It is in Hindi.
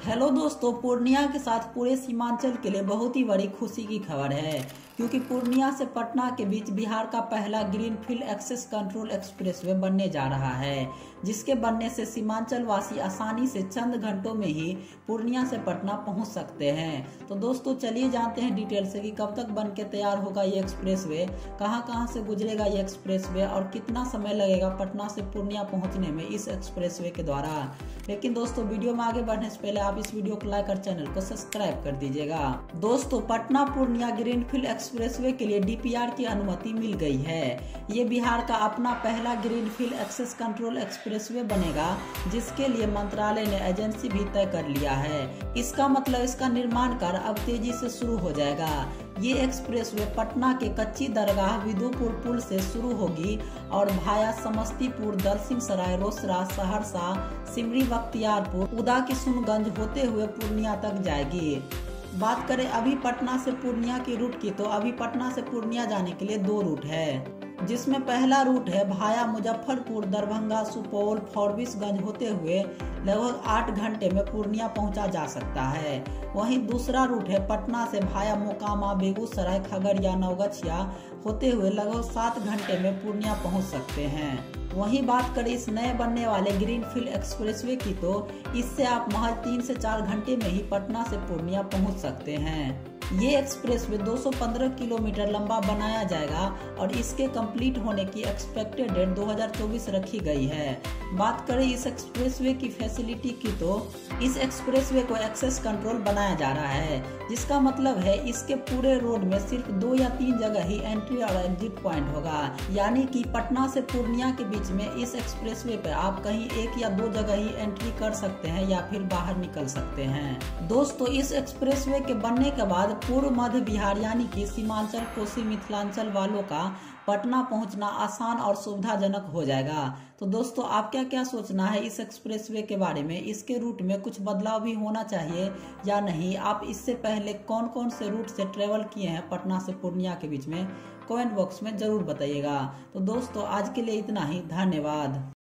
हेलो दोस्तों, पूर्णिया के साथ पूरे सीमांचल के लिए बहुत ही बड़ी खुशी की खबर है, क्योंकि पूर्णिया से पटना के बीच बिहार का पहला green field access control expressway बनने जा रहा है, जिसके बनने से सीमांचल वासी आसानी से चंद घंटों में ही पूर्णिया से पटना पहुँच सकते हैं। तो दोस्तों, चलिए जानते हैं डिटेल से कि कब तक बन के तैयार होगा ये एक्सप्रेसवे कहाँ कहाँ से गुजरेगा ये एक्सप्रेसवे और कितना समय लगेगा पटना से पूर्णिया पहुँचने में इस एक्सप्रेसवे के द्वारा। लेकिन दोस्तों, वीडियो में आगे बढ़ने से पहले आप इस वीडियो को लाइक और चैनल को सब्सक्राइब कर दीजिएगा। दोस्तों, Patna Purnia green greenfield expressway के लिए डीपीआर की अनुमति मिल गई है। ये बिहार का अपना पहला ग्रीनफील्ड एक्सेस कंट्रोल एक्सप्रेसवे बनेगा, जिसके लिए मंत्रालय ने एजेंसी भी तय कर लिया है। इसका मतलब इसका निर्माण कार्य अब तेज़ी से शुरू हो जाएगा। ये एक्सप्रेस वे पटना के कच्ची दरगाह विदुपुर पुल से शुरू होगी और भाया समस्तीपुर दलसिंह सराय रोसरा सहरसा, सिमरी, बख्तियारपुर, उदा किशुनगंज होते हुए पूर्णिया तक जाएगी। बात करें अभी पटना से पूर्णिया की रूट की तो अभी पटना से पूर्णिया जाने के लिए दो रूट है। जिसमें पहला रूट है भाया मुजफ्फरपुर, दरभंगा, सुपौल, फॉरबिसगंज होते हुए लगभग आठ घंटे में पूर्णिया पहुँचा जा सकता है। वहीं दूसरा रूट है पटना से भाया मोकामा, बेगूसराय, खगड़िया, नवगछिया होते हुए लगभग सात घंटे में पूर्णिया पहुँच सकते हैं। वहीं बात करें इस नए बनने वाले ग्रीनफील्ड एक्सप्रेसवे की तो इससे आप महज तीन से चार घंटे में ही पटना से पूर्णिया पहुँच सकते हैं। ये एक्सप्रेस वे 215 किलोमीटर लंबा बनाया जाएगा और इसके कंप्लीट होने की एक्सपेक्टेड डेट 2024 रखी गई है। बात करें इस एक्सप्रेसवे की फैसिलिटी की तो इस एक्सप्रेसवे को एक्सेस कंट्रोल बनाया जा रहा है, जिसका मतलब है इसके पूरे रोड में सिर्फ़ दो या तीन जगह ही एंट्री और एग्जिट पॉइंट होगा। यानी कि पटना से पूर्णिया के बीच में इस एक्सप्रेसवे पे आप कहीं एक या दो जगह ही एंट्री कर सकते हैं या फिर बाहर निकल सकते हैं। दोस्तों, इस एक्सप्रेसवे के बनने के बाद पूर्व मध्य बिहार यानी कि सीमांचल, कोसी, मिथिलांचल वालों का पटना पहुँचना आसान और सुविधाजनक हो जाएगा। तो दोस्तों, आप क्या क्या सोचना है इस एक्सप्रेसवे के बारे में? इसके रूट में कुछ बदलाव भी होना चाहिए या नहीं? आप इससे पहले कौन कौन से रूट से ट्रेवल किए हैं पटना से पूर्णिया के बीच में? कमेंट बॉक्स में ज़रूर बताइएगा। तो दोस्तों, आज के लिए इतना ही। धन्यवाद।